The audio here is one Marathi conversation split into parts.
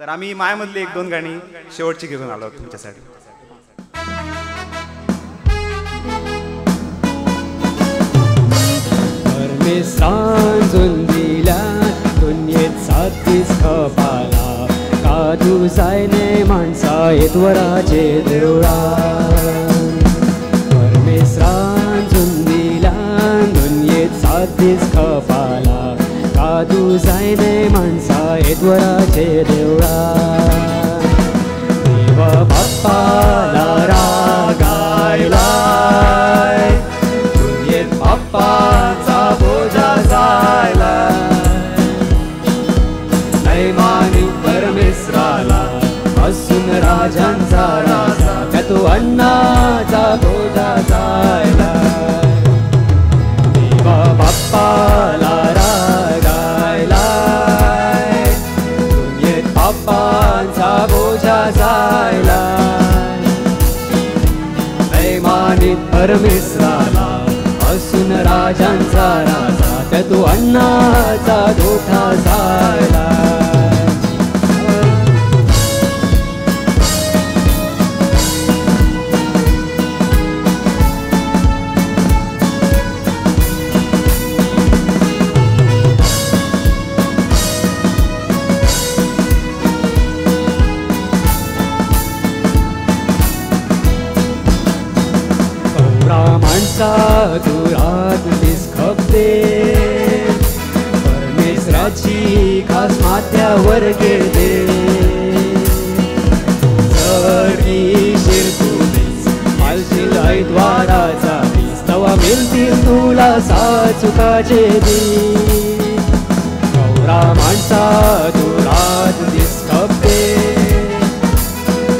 तर आम्ही मायामधली एक दोन गाणी शेवटची घेऊन आलो तुमच्यासाठी. सांजून दिला दुनियेत साथीच खपाला काजू जायने माणसा येतवराचे देवळा नैमानी परमेश्वराला असून राजांचा राजा त्या तो अण्णाचा बोजा जायला. देवा बाप्पाला रागायला. दुनियेत बाप्पांचा बोजा जायला. नैमानित परमेश्वराला असून राजांचा राजा त्या तो अण्णाचा गोठा जायला. मालशील ऐद्वाराचा तवा मिळतील तुला साचुकाचे दी माणसा दुरात निस्खपते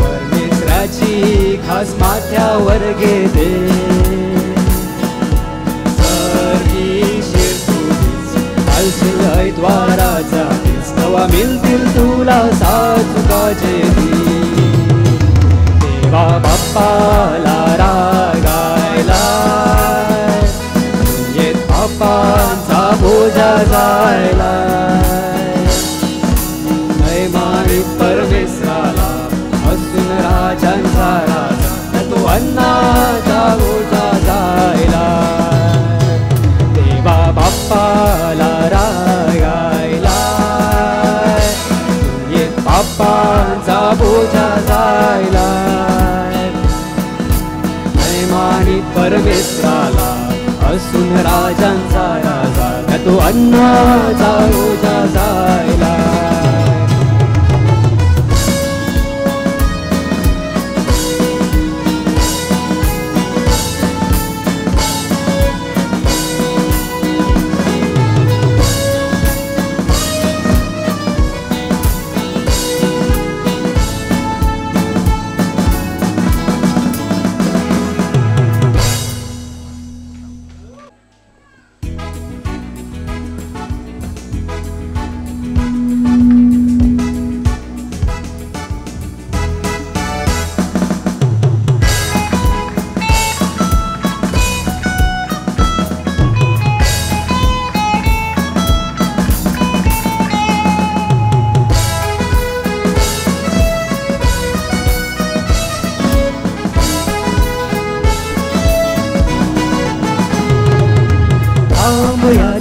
परमेश्वराची खास माथ्यावर घेते. द्वाराचा तवा मिळतील तुला साचुकाचे पांचा बोजा जायला नैमानित परमेश्वराला असून राजांचा राजा तो अन्नाचा बोजा जायला देवा बाप्पाला रागायला ये बाप्पांचा बोजा जायला नैमानित परमेश्वराला असून राजांचा राजा तो अन्नाचा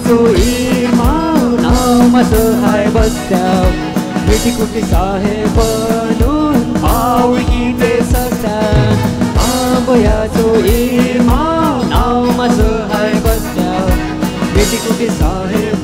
सोयीमा नामा सहाय बसत्याव मिठी कुठी साहेब बनून आवकी ते सकता आंबया सोयीमा नामा सहाय बसत्याव मिठी कुठी साहेब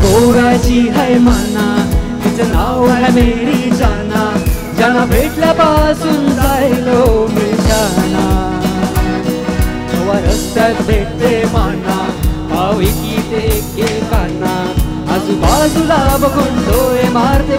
एक गोव्याची है माना. तिचं नाव आहे मेरी जाना. ज्यांना भेटल्यापासून जायलो मिळशाना जेव्हा रस्त्यात भेटते माना भाविकी ते एकेकांना. आजूबाजूला बघून डोळे मारते